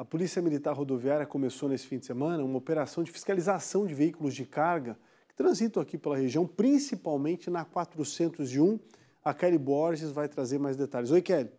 A Polícia Militar Rodoviária começou nesse fim de semana uma operação de fiscalização de veículos de carga que transitam aqui pela região, principalmente na 401. A Kelly Borges vai trazer mais detalhes. Oi, Kelly.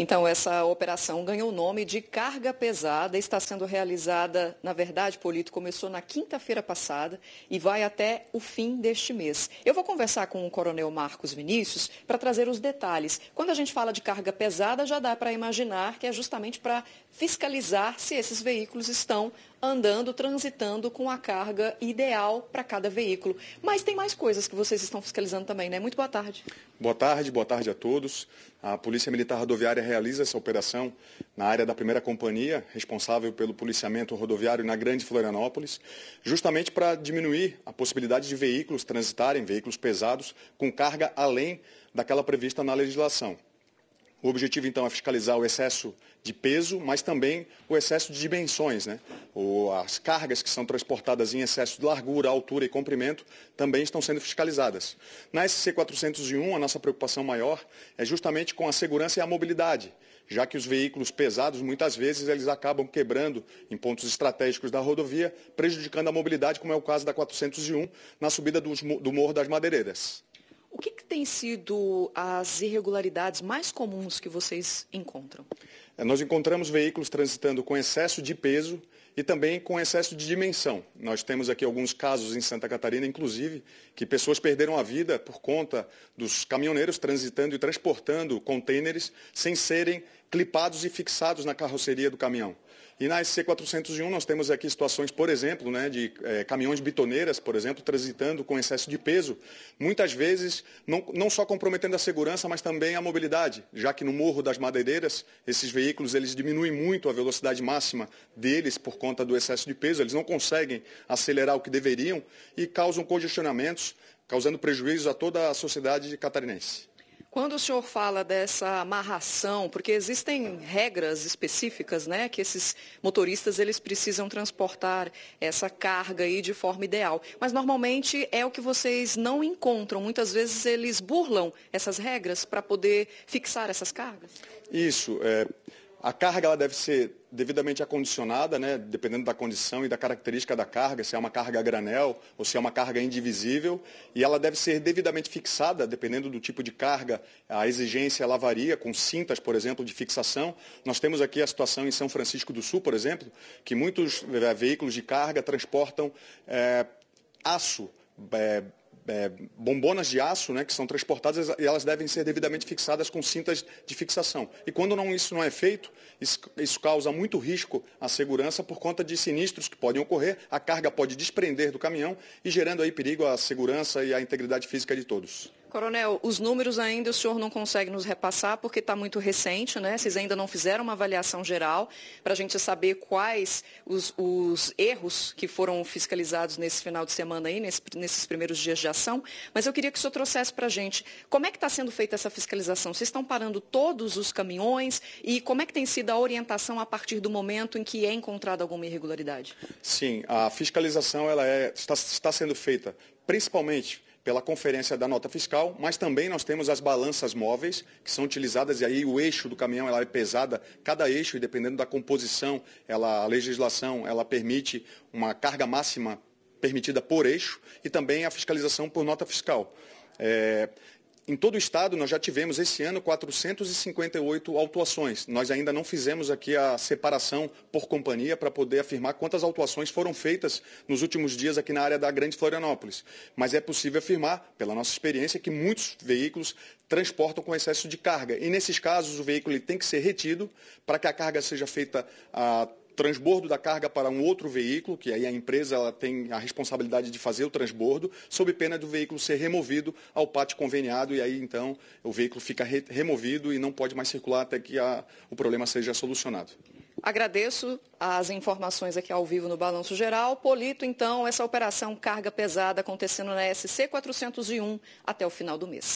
Então, essa operação ganhou o nome de carga pesada, está sendo realizada, na verdade, Polito, começou na quinta-feira passada e vai até o fim deste mês. Eu vou conversar com o coronel Marcos Vinícius para trazer os detalhes. Quando a gente fala de carga pesada, já dá para imaginar que é justamente para fiscalizar se esses veículos estão andando, transitando com a carga ideal para cada veículo. Mas tem mais coisas que vocês estão fiscalizando também, né? Muito boa tarde. Boa tarde, boa tarde a todos. A Polícia Militar Rodoviária realiza essa operação na área da primeira companhia, responsável pelo policiamento rodoviário na Grande Florianópolis, justamente para diminuir a possibilidade de veículos transitarem, veículos pesados, com carga além daquela prevista na legislação. O objetivo, então, é fiscalizar o excesso de peso, mas também o excesso de dimensões. Né? O, as cargas que são transportadas em excesso de largura, altura e comprimento também estão sendo fiscalizadas. Na SC 401, a nossa preocupação maior é justamente com a segurança e a mobilidade, já que os veículos pesados, muitas vezes, eles acabam quebrando em pontos estratégicos da rodovia, prejudicando a mobilidade, como é o caso da 401, na subida do Morro das Madeireiras. O que, que tem sido as irregularidades mais comuns que vocês encontram? É, nós encontramos veículos transitando com excesso de peso e também com excesso de dimensão. Nós temos aqui alguns casos em Santa Catarina, inclusive, que pessoas perderam a vida por conta dos caminhoneiros transitando e transportando contêineres sem serem clipados e fixados na carroceria do caminhão. E na SC 401 nós temos aqui situações, por exemplo, né, de é, caminhões bitoneiras, por exemplo, transitando com excesso de peso, muitas vezes não, não só comprometendo a segurança, mas também a mobilidade, já que no Morro das Madeireiras, esses veículos eles diminuem muito a velocidade máxima deles por conta do excesso de peso, eles não conseguem acelerar o que deveriam e causam congestionamentos, causando prejuízos a toda a sociedade catarinense. Quando o senhor fala dessa amarração, porque existem regras específicas, né, que esses motoristas eles precisam transportar essa carga aí de forma ideal, mas normalmente é o que vocês não encontram. Muitas vezes eles burlam essas regras para poder fixar essas cargas. Isso. É, a carga ela deve ser devidamente acondicionada, né, dependendo da condição e da característica da carga, se é uma carga granel ou se é uma carga indivisível, e ela deve ser devidamente fixada, dependendo do tipo de carga, a exigência ela varia, com cintas, por exemplo, de fixação. Nós temos aqui a situação em São Francisco do Sul, por exemplo, que muitos é, veículos de carga transportam é, aço, é, é, bombonas de aço, né, que são transportadas e elas devem ser devidamente fixadas com cintas de fixação. E quando não, isso não é feito, isso, isso causa muito risco à segurança por conta de sinistros que podem ocorrer, a carga pode desprender do caminhão e gerando aí perigo à segurança e à integridade física de todos. Coronel, os números ainda o senhor não consegue nos repassar porque está muito recente, né? Vocês ainda não fizeram uma avaliação geral para a gente saber quais os, os, erros que foram fiscalizados nesse final de semana aí, nesse, nesses primeiros dias de ação. Mas eu queria que o senhor trouxesse para a gente como é que está sendo feita essa fiscalização. Vocês estão parando todos os caminhões e como é que tem sido a orientação a partir do momento em que é encontrada alguma irregularidade? Sim, a fiscalização ela é, está, está sendo feita principalmente pela conferência da nota fiscal, mas também nós temos as balanças móveis, que são utilizadas, e aí o eixo do caminhão ela é pesada, cada eixo, e dependendo da composição, ela, a legislação ela permite uma carga máxima permitida por eixo, e também a fiscalização por nota fiscal. É, em todo o estado, nós já tivemos esse ano 458 autuações. Nós ainda não fizemos aqui a separação por companhia para poder afirmar quantas autuações foram feitas nos últimos dias aqui na área da Grande Florianópolis. Mas é possível afirmar, pela nossa experiência, que muitos veículos transportam com excesso de carga. E nesses casos, o veículo tem que ser retido para que a carga seja feita a transbordo da carga para um outro veículo, que aí a empresa ela tem a responsabilidade de fazer o transbordo, sob pena do veículo ser removido ao pátio conveniado e aí então o veículo fica re removido e não pode mais circular até que a, o problema seja solucionado. Agradeço as informações aqui ao vivo no Balanço Geral. Polito, então, essa operação carga pesada acontecendo na SC 401 até o final do mês.